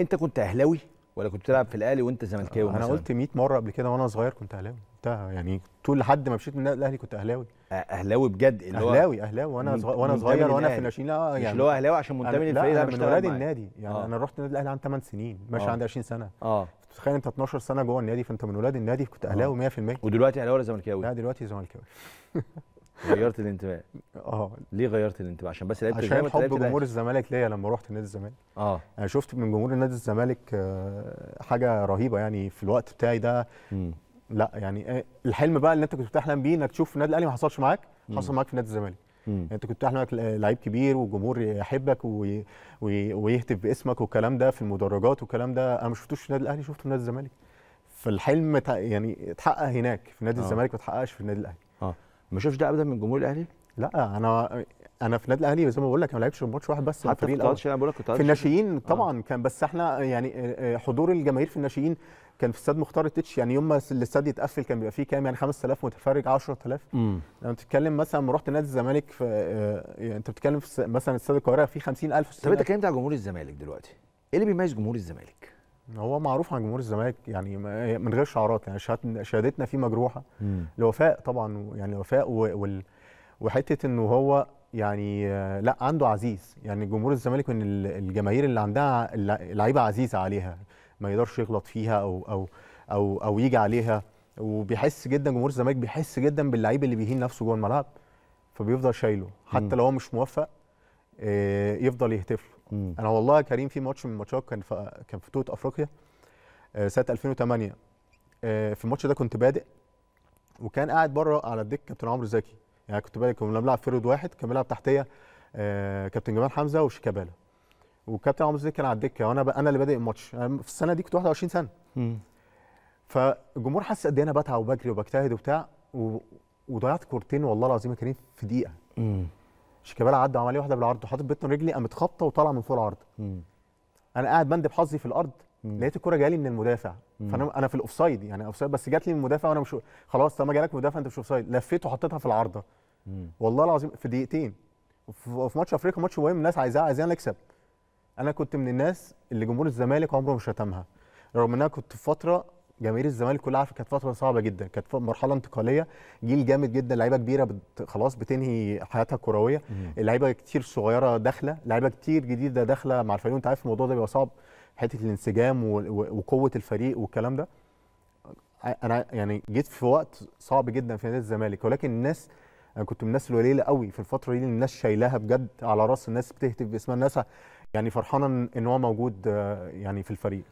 انت كنت اهلاوي ولا كنت بتلعب في الاهلي وانت زملكاوي أنا؟ قلت 100 مره قبل كده وأنا صغير كنت اهلاوي انتهى يعني طول لحد ما مشيت من الاهلي كنت اهلاوي اهلاوي بجد اللي هو اهلاوي اهلاوي وأنا صغير وأنا صغير وأنا. في الناشئين لا مش يعني اللي هو اهلاوي عشان منتمي للفريق أنا من ولاد. النادي يعني آه. أنا رحت النادي الأهلي عندي 8 سنين ماشي آه. عندي 20 سنة آه تخيل انت 12 سنة جوه النادي فانت من ولاد النادي كنت اهلاوي 100% ودلوقتي اهلاوي ولا زملكاوي؟ لا دلوقتي زملكاوي غيرت الانتماء. آه. ليه غيرت الانتماء؟ عشان بس لعبت عشان حب جمهور الزمالك ليا لما رحت نادي الزمالك؟ آه. أنا شفت من جمهور نادي الزمالك آه، حاجة رهيبة يعني في الوقت بتاعي ده. لا يعني آه، الحلم بقى اللي انت كنت بتحلم بيه انك تشوف النادي الأهلي ما حصلش معاك حصل معاك في نادي الزمالك. يعني انت كنت بتحلم انك لعيب كبير وجمهور يحبك وي... وي... ويهتف باسمك والكلام ده في المدرجات والكلام ده. أنا ما شفتوش في النادي الأهلي شفته في نادي الزمالك. فالحلم يعني اتحقق هناك في نادي آه. الزمالك ما اتحققش في النادي الأهلي. آه. ما شوفش ده ابدا من جمهور الأهلي؟ لا أنا أنا في النادي الأهلي زي ما بقول لك ما غير ماتش واحد بس حتى في الفريق الشارع بقول لك في الناشئين طبعا كان بس إحنا يعني آه، آه، حضور الجماهير في الناشئين كان في استاد مختار التتش. يعني يوم ما الاستاد يتقفل كان بيبقى فيه كام؟ يعني 5000 متفرج 10000 امم لما بتتكلم مثلا رحت نادي الزمالك في آه، يعني أنت بتتكلم في مثلا استاد القاهرة فيه 50000 طب أنت اتكلمت على جمهور الزمالك دلوقتي. إيه اللي بيميز جمهور الزمالك؟ هو معروف عن جمهور الزمالك يعني من غير شعارات يعني شهادت- شهادتنا فيه مجروحة. الوفاء طبعا يعني الوفاء و- وال وحتة إنه هو يعني لأ عنده عزيز. يعني جمهور الزمالك من ال- الجماهير اللي عندها لعيبه عزيزة عليها ما يقدرش يغلط فيها أو أو أو أو يجي عليها. وبيحس جدا جمهور الزمالك بيحس جدا باللعيب اللي بيهين نفسه جوه الملعب فبيفضل شايله. حتى. لو هو مش موفق يفضل يهتف. له أنا والله يا كريم في ماتش من الماتشات كان في كان في بطوله أفريقيا آه، سنه 2008 آه، في الماتش ده كنت بادئ وكان قاعد بره على الدكة كابتن عمرو زكي. يعني كنت بادئ كنا بنلعب فرد واحد كان بيلعب تحتية آه، كابتن جمال حمزة وشيكابالا. وكابتن عمرو زكي كان على الدكة وأنا أنا اللي بادئ الماتش. أنا في السنة دي كنت 21 سنة. فالجمهور حس قد إيه أنا بتعب وبجري وبجتهد وبتاع و... وضيعت كورتين والله العظيم يا كريم في دقيقة. شيكابالا عدى عمل لي واحدة بالعرض وحاطط بطن رجلي قامت خابطة وطالعة من فوق العارضة. أنا قاعد بندب حظي في الأرض لقيت الكرة جاية لي من المدافع. فأنا أنا في ال offside يعني offside بس جات لي من المدافع وأنا مش خلاص طالما جالك مدافع أنت مش offside. لفيت وحطيتها في العارضة. والله العظيم في دقيقتين. وفي وفي ماتش أفريقيا ماتش مهم الناس عايزاه عايزانا نكسب. أنا كنت من الناس اللي جمهور الزمالك عمره ما شتمها. رغم ان أنا كنت في فترة جماهير الزمالك كلها عارفة كانت فترة صعبة جدا كانت مرحلة انتقالية جيل جامد جدا لعيبة كبيرة بت... خلاص بتنهي حياتها الكروية. لعيبه كتير صغيرة داخلة لعيبة كتير جديدة داخلة مع الفريق. وأنت عارف الموضوع ده بيبقى صعب حتة الانسجام و... و... وقوة الفريق والكلام ده. أنا يعني جيت في وقت صعب جدا في نادي الزمالك. ولكن الناس أنا كنت من الناس القليلة قوي في الفترة دي الناس شايلاها بجد على رأس الناس بتهتف باسمها الناس يعني فرحانة إن هو موجود يعني في الفريق.